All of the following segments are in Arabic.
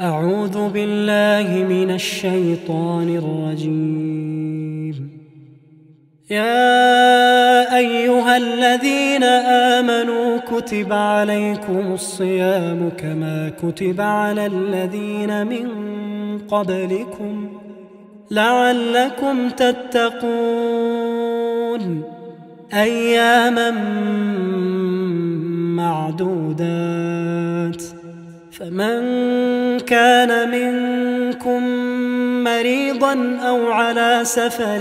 أعوذ بالله من الشيطان الرجيم. يا أيها الذين آمنوا كتب عليكم الصيام كما كتب على الذين من قبلكم لعلكم تتقون. أياما معدودات. فمن كان منكم مريضا أو على سفر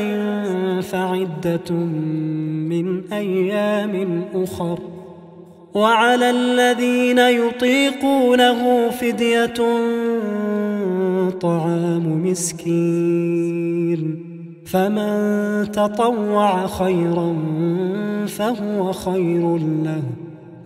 فعدة من أيام أخر. وعلى الذين يطيقونه فدية طعام مسكين. فمن تطوع خيرا فهو خير له.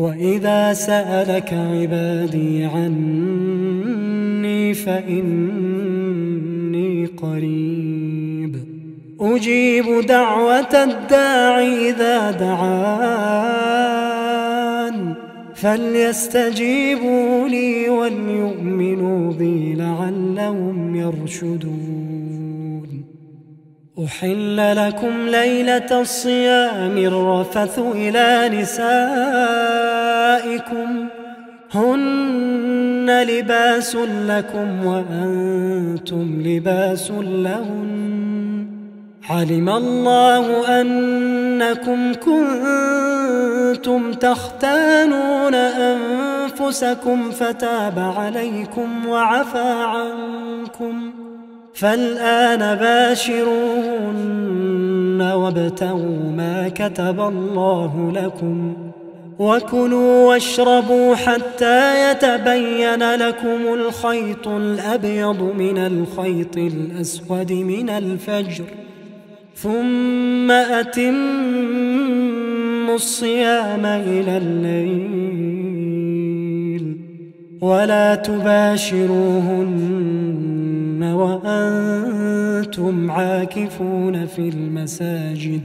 وإذا سألك عبادي عني فإني قريب. أجيب دعوة الداع إذا دعان. فليستجيبوا لي وليؤمنوا بي لعلهم يرشدون. أحل لكم ليلة الصيام الرفث إلى نسائكم. هن لباس لكم وأنتم لباس لهن. علم الله أنكم كنتم تختانون أنفسكم فتاب عليكم وعفى عنكم. فالآن باشروهن وابتغوا ما كتب الله لكم وكلوا واشربوا حتى يتبين لكم الخيط الأبيض من الخيط الأسود من الفجر ثم أتموا الصيام إلى الليل ولا تباشروهن وأنتم عاكفون في المساجد.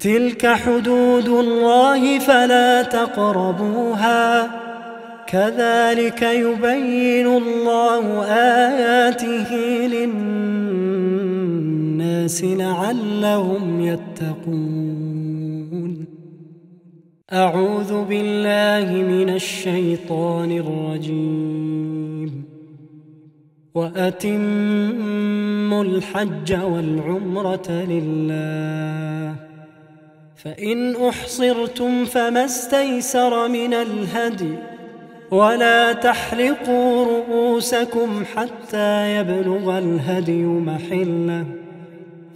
تلك حدود الله فلا تقربوها. كذلك يبين الله آياته للناس لعلهم يتقون. أعوذ بالله من الشيطان الرجيم. وأتموا الحج والعمرة لله. فإن أحصرتم فما استيسر من الهدي. ولا تحلقوا رؤوسكم حتى يبلغ الهدي محلة.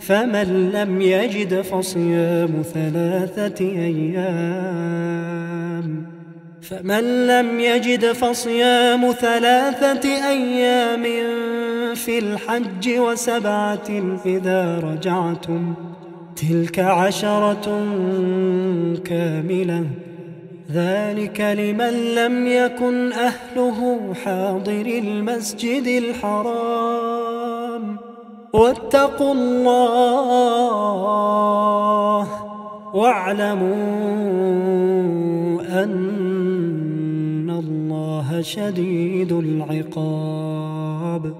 فمن لم يجد فصيام ثلاثة أيام فمن لم يجد فصيام ثلاثة أيام في الحج وسبعة إذا رجعتم تلك عشرة كاملة. ذلك لمن لم يكن أهله حاضر المسجد الحرام. واتقوا الله واعلموا أن الله شديد العقاب.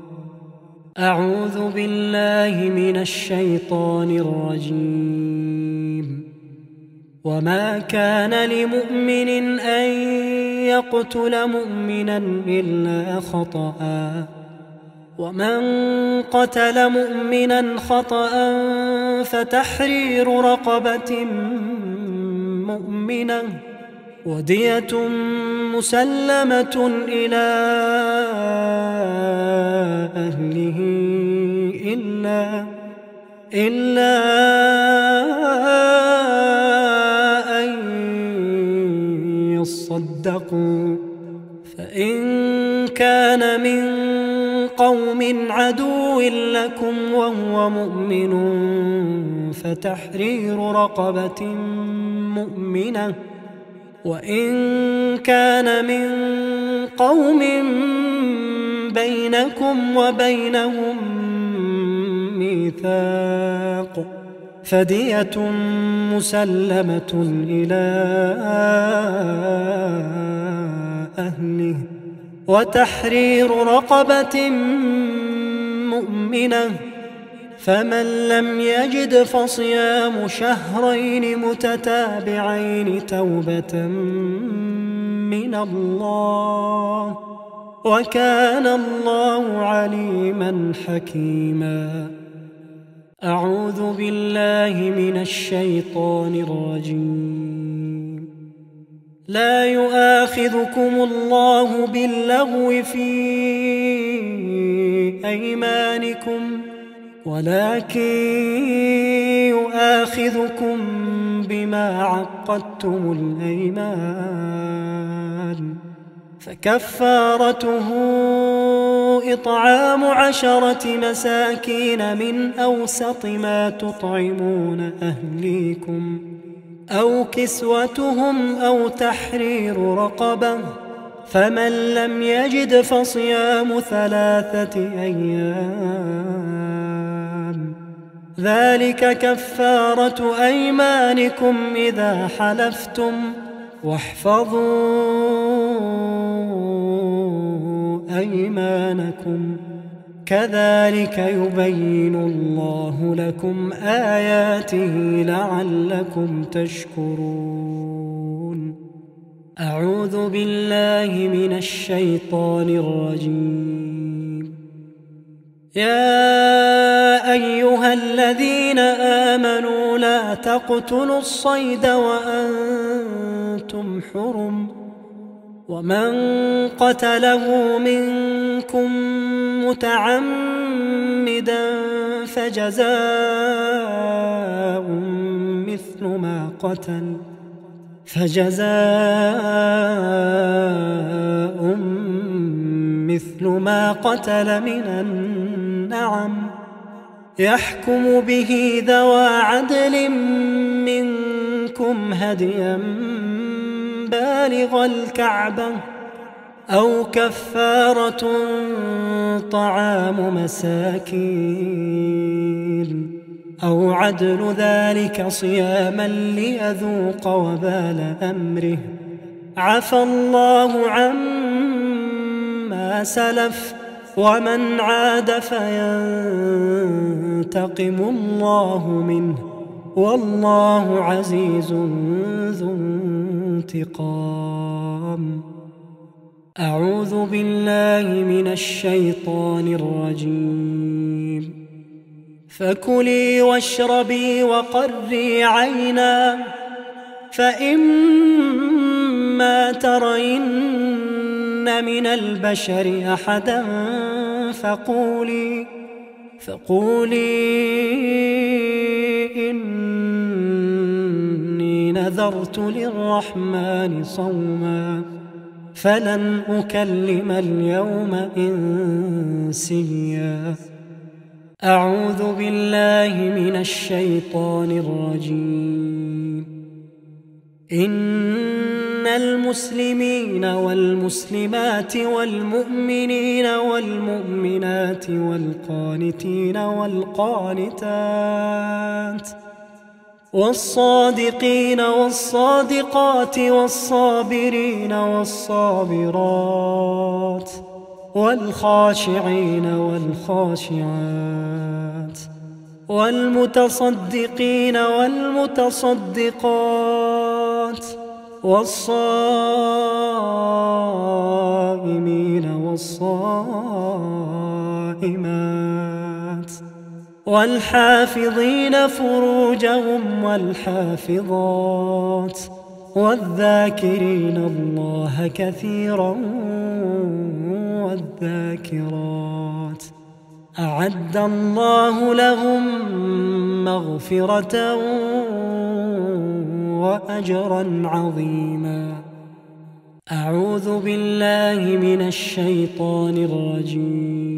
أعوذ بالله من الشيطان الرجيم. وما كان لمؤمن أن يقتل مؤمنا إلا خطأً. ومن قتل مؤمنا خطأ فتحرير رقبة مؤمنة ودية مسلمة إلى أهله إلا إلا أن يصدقوا فإن قوم عدو لكم وهو مؤمن فتحرير رقبة مؤمنة وإن كان من قوم بينكم وبينهم ميثاق فدية مسلمة إلى أهله وتحرير رقبة مؤمنة فمن لم يجد فصيام شهرين متتابعين توبة من الله وكان الله عليما حكيما. أعوذ بالله من الشيطان الرجيم. لا يؤاخذكم الله باللغو في أيمانكم ولكن يؤاخذكم بما عقدتم الأيمان. فكفارته إطعام عشرة مساكين من أوسط ما تطعمون أهليكم. أو كسوتهم أو تحرير رقبة فمن لم يجد فصيام ثلاثة أيام. ذلك كفارة أيمانكم إذا حلفتم واحفظوا أيمانكم. كذلك يبين الله لكم آياته لعلكم تشكرون. أعوذ بالله من الشيطان الرجيم. يا أيها الذين آمنوا لا تقتلوا الصيد وأنتم حرم. ومن قتله منكم متعمدا فجزاء مثل ما قتل فجزاء مثل ما قتل من النعم يحكم به ذوى عدل منكم هديا بالغ الكعبة أو كفارة طعام مساكين أو عدل ذلك صياما ليذوق وبال أمره. عفى الله عما سلف ومن عاد فينتقم الله منه. والله عزيز ذو انتقام. أعوذ بالله من الشيطان الرجيم. فكلي واشربي وقري عينا فإما ترين من البشر أحدا فقولي فقولي إني نذرت للرحمن صوما فلن أكلم اليوم إنسيا. أعوذ بالله من الشيطان الرجيم. إن المسلمين والمسلمات والمؤمنين والمؤمنات والقانتين والقانتات والصادقين والصادقات والصابرين والصابرات والخاشعين والخاشعات والمتصدقين والمتصدقات والصائمين والصائمات والحافظين فروجهم والحافظات والذاكرين الله كثيرا والذاكرات. أعد الله لهم مغفرة وأجرا عظيما. أعوذ بالله من الشيطان الرجيم.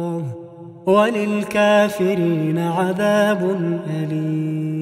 وللكافرين عذاب أليم.